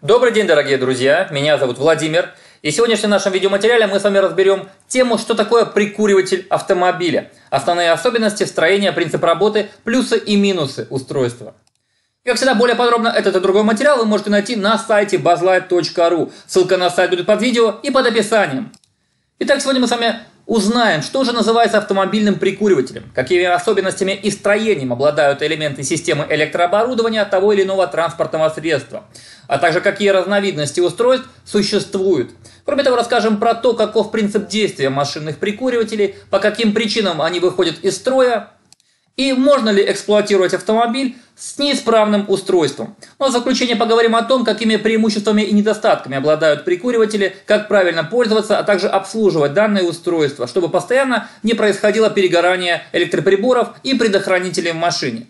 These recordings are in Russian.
Добрый день, дорогие друзья! Меня зовут Владимир. И в сегодняшнем нашем видеоматериале мы с вами разберем тему, что такое прикуриватель автомобиля, основные особенности строения, принцип работы, плюсы и минусы устройства. Как всегда, более подробно этот и другой материал вы можете найти на сайте buzzlight.ru. Ссылка на сайт будет под видео и под описанием. Итак, сегодня мы с вами узнаем, что же называется автомобильным прикуривателем, какими особенностями и строением обладают элементы системы электрооборудования того или иного транспортного средства, а также какие разновидности устройств существуют. Кроме того, расскажем про то, каков принцип действия машинных прикуривателей, по каким причинам они выходят из строя, и можно ли эксплуатировать автомобиль с неисправным устройством. Но в заключение поговорим о том, какими преимуществами и недостатками обладают прикуриватели, как правильно пользоваться, а также обслуживать данное устройство, чтобы постоянно не происходило перегорание электроприборов и предохранителей в машине.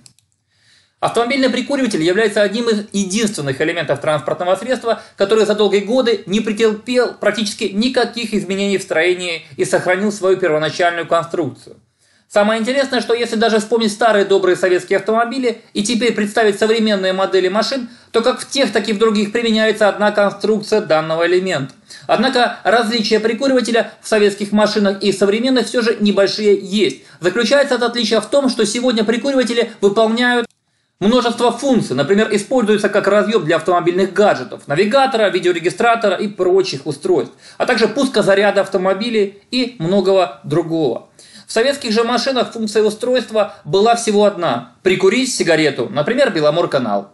Автомобильный прикуриватель является одним из единственных элементов транспортного средства, который за долгие годы не претерпел практически никаких изменений в строении и сохранил свою первоначальную конструкцию. Самое интересное, что если даже вспомнить старые добрые советские автомобили и теперь представить современные модели машин, то как в тех, так и в других применяется одна конструкция данного элемента. Однако различия прикуривателя в советских машинах и современных все же небольшие есть. Заключается это отличие в том, что сегодня прикуриватели выполняют Множество функций, например, используются как разъем для автомобильных гаджетов, навигатора, видеорегистратора и прочих устройств, а также пуска заряда автомобилей и многого другого. В советских же машинах функция устройства была всего одна – прикурить сигарету, например, Беломор-канал.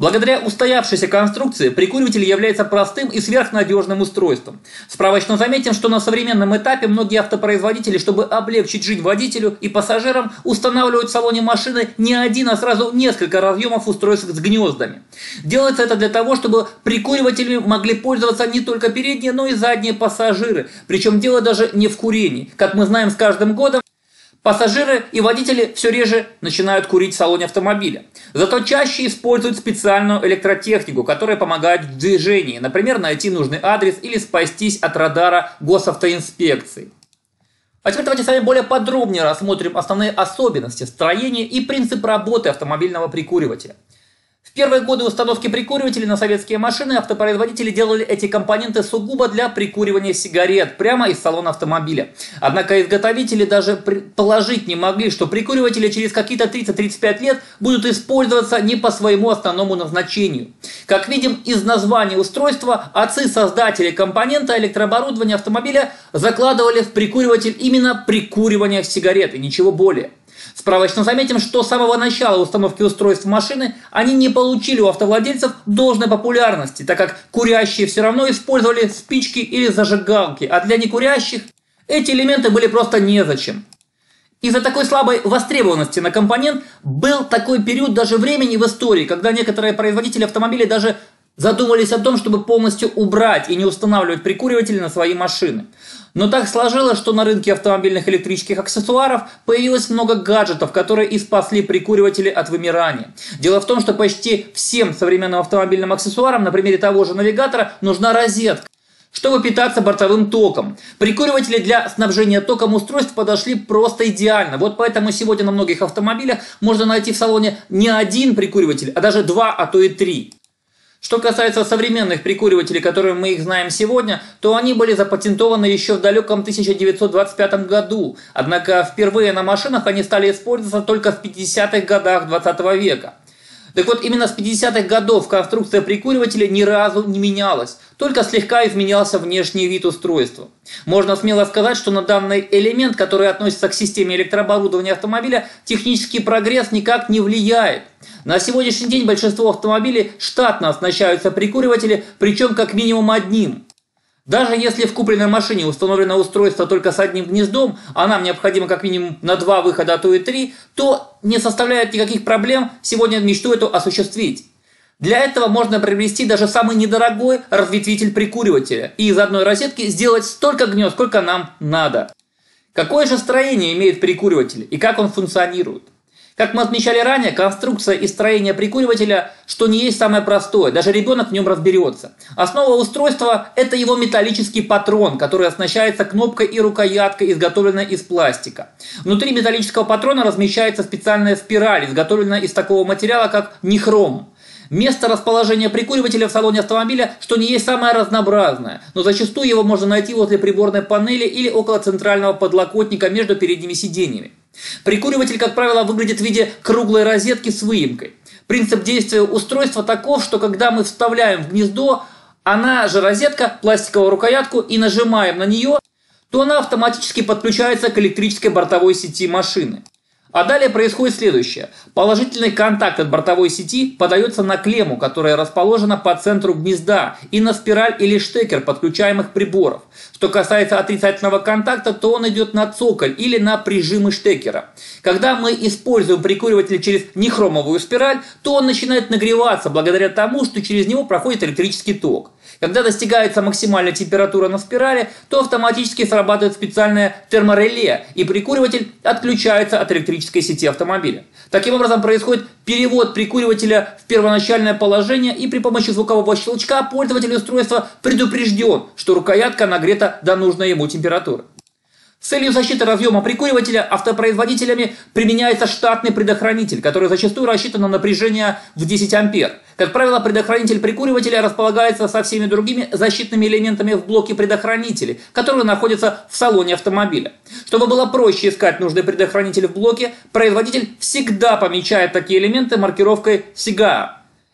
Благодаря устоявшейся конструкции прикуриватель является простым и сверхнадежным устройством. Справочно заметим, что на современном этапе многие автопроизводители, чтобы облегчить жизнь водителю и пассажирам, устанавливают в салоне машины не один, а сразу несколько разъемов устройств с гнездами. Делается это для того, чтобы прикуривателями могли пользоваться не только передние, но и задние пассажиры. Причем дело даже не в курении. Как мы знаем, с каждым годом Пассажиры и водители все реже начинают курить в салоне автомобиля. Зато чаще используют специальную электротехнику, которая помогает в движении, например, найти нужный адрес или спастись от радара госавтоинспекции. А теперь давайте с вами более подробнее рассмотрим основные особенности строения и принцип работы автомобильного прикуривателя. В первые годы установки прикуривателей на советские машины автопроизводители делали эти компоненты сугубо для прикуривания сигарет прямо из салона автомобиля. Однако изготовители даже предположить не могли, что прикуриватели через какие-то 30-35 лет будут использоваться не по своему основному назначению. Как видим из названия устройства, отцы-создатели компонента электрооборудования автомобиля закладывали в прикуриватель именно прикуривание сигарет и ничего более. Справочно заметим, что с самого начала установки устройств машины они не получили у автовладельцев должной популярности, так как курящие все равно использовали спички или зажигалки, а для некурящих эти элементы были просто незачем. Из-за такой слабой востребованности на компонент был такой период даже времени в истории, когда некоторые производители автомобилей даже задумались о том, чтобы полностью убрать и не устанавливать прикуриватели на свои машины. Но так сложилось, что на рынке автомобильных электрических аксессуаров появилось много гаджетов, которые и спасли прикуриватели от вымирания. Дело в том, что почти всем современным автомобильным аксессуарам, на примере того же навигатора, нужна розетка чтобы питаться бортовым током. Прикуриватели для снабжения током устройств подошли просто идеально. Вот поэтому сегодня на многих автомобилях можно найти в салоне не один прикуриватель, а даже два, а то и три. Что касается современных прикуривателей, которые мы их знаем сегодня, то они были запатентованы еще в далеком 1925 году. Однако впервые на машинах они стали использоваться только в 50-х годах 20 века. Так вот, именно с 50-х годов конструкция прикуривателя ни разу не менялась, только слегка изменялся внешний вид устройства. Можно смело сказать, что на данный элемент, который относится к системе электрооборудования автомобиля, технический прогресс никак не влияет. На сегодняшний день большинство автомобилей штатно оснащаются прикуривателями, причем как минимум одним. Даже если в купленной машине установлено устройство только с одним гнездом, а нам необходимо как минимум на два выхода, а то и три, то не составляет никаких проблем сегодня мечту эту осуществить. Для этого можно приобрести даже самый недорогой разветвитель прикуривателя и из одной розетки сделать столько гнезд, сколько нам надо. Какое же строение имеет прикуриватель и как он функционирует? Как мы отмечали ранее, конструкция и строение прикуривателя, что не есть самое простое, даже ребенок в нем разберется. Основа устройства – это его металлический патрон, который оснащается кнопкой и рукояткой, изготовленной из пластика. Внутри металлического патрона размещается специальная спираль, изготовленная из такого материала, как нихром. Место расположения прикуривателя в салоне автомобиля, что не есть самое разнообразное, но зачастую его можно найти возле приборной панели или около центрального подлокотника между передними сиденьями. Прикуриватель, как правило, выглядит в виде круглой розетки с выемкой. Принцип действия устройства таков, что когда мы вставляем в гнездо, она же розетка, пластиковую рукоятку и нажимаем на нее, то она автоматически подключается к электрической бортовой сети машины. А далее происходит следующее. Положительный контакт от бортовой сети подается на клемму, которая расположена по центру гнезда, и на спираль или штекер подключаемых приборов. Что касается отрицательного контакта, то он идет на цоколь или на прижимы штекера. Когда мы используем прикуриватель через нехромовую спираль, то он начинает нагреваться благодаря тому, что через него проходит электрический ток. Когда достигается максимальная температура на спирали, то автоматически срабатывает специальное термореле, и прикуриватель отключается от электрической сети автомобиля. Таким образом происходит перевод прикуривателя в первоначальное положение, и при помощи звукового щелчка пользователь устройства предупрежден, что рукоятка нагрета до нужной ему температуры. С целью защиты разъема прикуривателя автопроизводителями применяется штатный предохранитель, который зачастую рассчитан на напряжение в 10 ампер. Как правило, предохранитель прикуривателя располагается со всеми другими защитными элементами в блоке предохранителей, которые находятся в салоне автомобиля. Чтобы было проще искать нужный предохранитель в блоке, производитель всегда помечает такие элементы маркировкой SIGA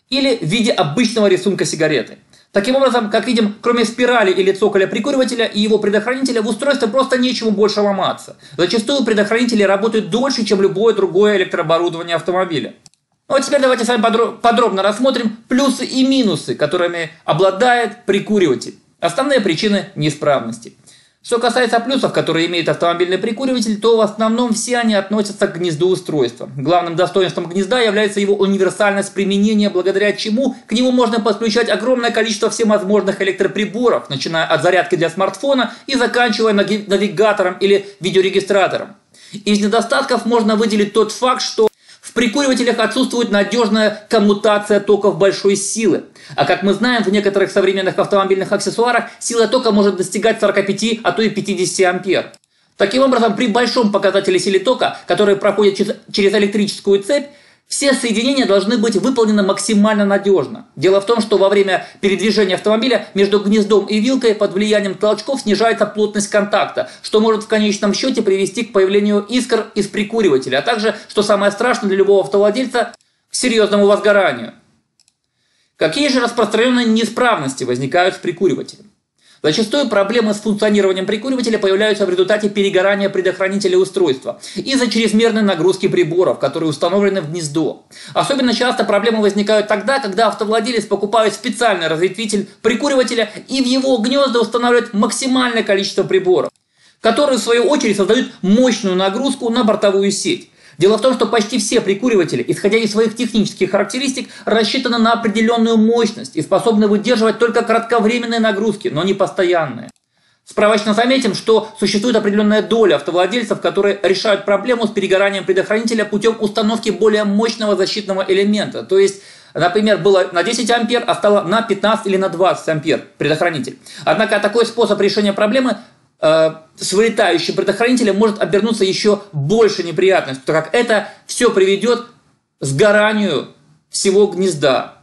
или в виде обычного рисунка сигареты. Таким образом, как видим, кроме спирали или цоколя прикуривателя и его предохранителя, в устройстве просто нечему больше ломаться. Зачастую предохранители работают дольше, чем любое другое электрооборудование автомобиля. Ну а теперь давайте с вами подробно рассмотрим плюсы и минусы, которыми обладает прикуриватель. Основные причины неисправности – что касается плюсов, которые имеет автомобильный прикуриватель, то в основном все они относятся к гнезду устройства. Главным достоинством гнезда является его универсальность применения, благодаря чему к нему можно подключать огромное количество всевозможных электроприборов, начиная от зарядки для смартфона и заканчивая навигатором или видеорегистратором. Из недостатков можно выделить тот факт, что прикуривателях отсутствует надежная коммутация токов большой силы. А как мы знаем, в некоторых современных автомобильных аксессуарах сила тока может достигать 45, а то и 50 ампер. Таким образом, при большом показателе силы тока, который проходит через электрическую цепь, все соединения должны быть выполнены максимально надежно. Дело в том, что во время передвижения автомобиля между гнездом и вилкой под влиянием толчков снижается плотность контакта, что может в конечном счете привести к появлению искр из прикуривателя, а также, что самое страшное для любого автовладельца, к серьезному возгоранию. Какие же распространенные неисправности возникают в прикуривателе? Зачастую проблемы с функционированием прикуривателя появляются в результате перегорания предохранителя устройства из-за чрезмерной нагрузки приборов, которые установлены в гнездо. Особенно часто проблемы возникают тогда, когда автовладелец покупает специальный разветвитель прикуривателя и в его гнезда устанавливает максимальное количество приборов, которые в свою очередь создают мощную нагрузку на бортовую сеть. Дело в том, что почти все прикуриватели, исходя из своих технических характеристик, рассчитаны на определенную мощность и способны выдерживать только кратковременные нагрузки, но не постоянные. Справочно заметим, что существует определенная доля автовладельцев, которые решают проблему с перегоранием предохранителя путем установки более мощного защитного элемента. То есть, например, было на 10 ампер, а стало на 15 или на 20 ампер предохранитель. Однако такой способ решения проблемы с вылетающим предохранителем может обернуться еще больше неприятностью, так как это все приведет к сгоранию всего гнезда,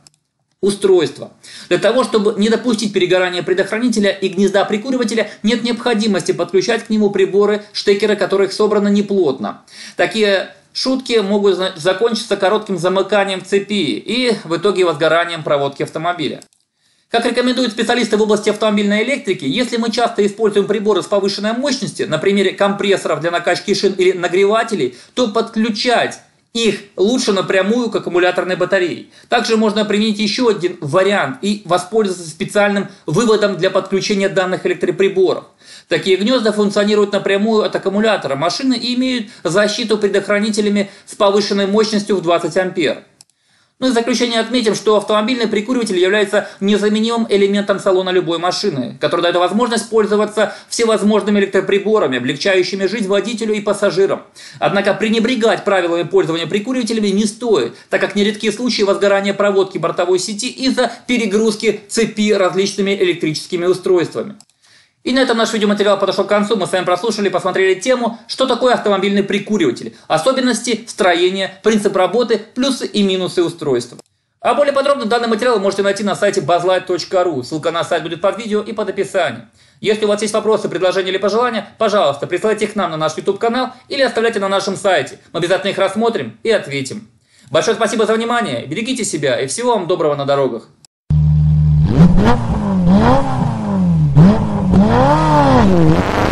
устройства. Для того, чтобы не допустить перегорания предохранителя и гнезда прикуривателя, нет необходимости подключать к нему приборы, штекеры которых собраны неплотно. Такие шутки могут закончиться коротким замыканием цепи и в итоге возгоранием проводки автомобиля. Как рекомендуют специалисты в области автомобильной электрики, если мы часто используем приборы с повышенной мощностью, на примере компрессоров для накачки шин или нагревателей, то подключать их лучше напрямую к аккумуляторной батарее. Также можно применить еще один вариант и воспользоваться специальным выводом для подключения данных электроприборов. Такие гнезда функционируют напрямую от аккумулятора машины и имеют защиту предохранителями с повышенной мощностью в 20 ампер. Ну и в заключение отметим, что автомобильный прикуриватель является незаменимым элементом салона любой машины, который дает возможность пользоваться всевозможными электроприборами, облегчающими жизнь водителю и пассажирам. Однако пренебрегать правилами пользования прикуривателями не стоит, так как нередки случаи возгорания проводки бортовой сети из-за перегрузки цепи различными электрическими устройствами. И на этом наш видеоматериал подошел к концу. Мы с вами прослушали посмотрели тему, что такое автомобильный прикуриватель, особенности строения, принцип работы, плюсы и минусы устройства. А более подробно данный материал вы можете найти на сайте bazlight.ru. Ссылка на сайт будет под видео и под описанием. Если у вас есть вопросы, предложения или пожелания, пожалуйста, присылайте их нам на наш YouTube канал или оставляйте на нашем сайте. Мы обязательно их рассмотрим и ответим. Большое спасибо за внимание, берегите себя и всего вам доброго на дорогах. Amen.